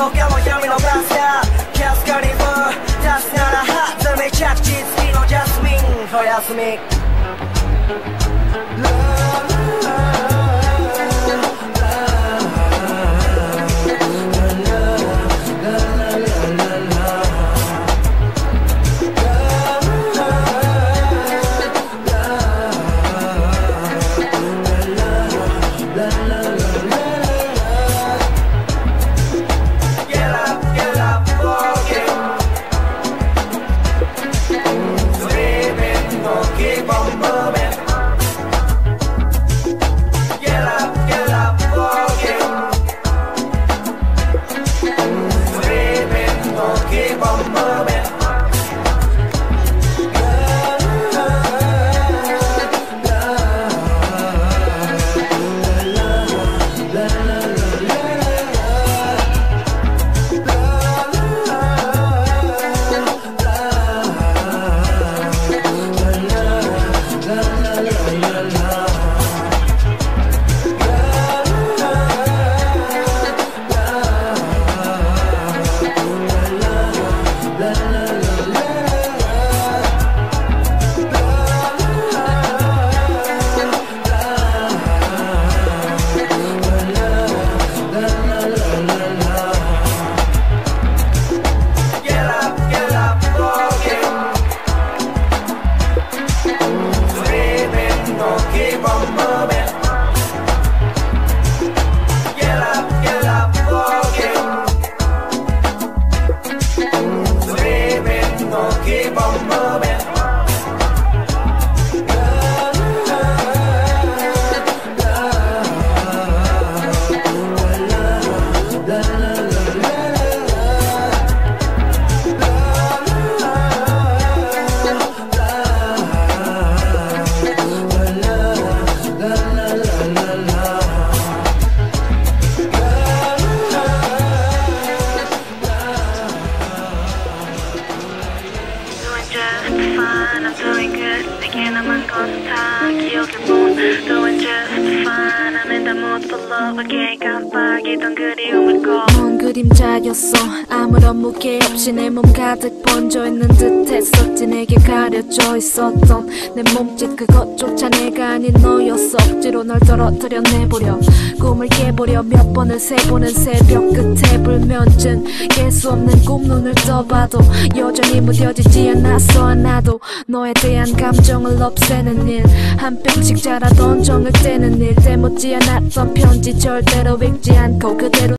どかも読み逃すなキャリフォ出すならハートめちゃくちゃきのジャスミンおやすみ。monkey, bum, bum, again. 깜빡이던 그리움을 꿔. 먼 그림자였어. 아무런 무게 없이 내 몸 가득 번져 있는 듯했었지 내게 가려져 있었던 내 몸짓 그것조차 내가 아닌 너였어. 억지로 널 떨어뜨려 내보려. 꿈을 깨보려. 몇 번을 세보는 새벽 끝에 불면증. 깰 수 없는 꿈눈을 떠봐도 여전히 무뎌지지 않았어. 하나도 너에 대한 감정을 없애는 일. 한 뼘씩 자라던 정을 떼는 일. 때묻지 않았던 편지 절대로 읽지 않고 그대로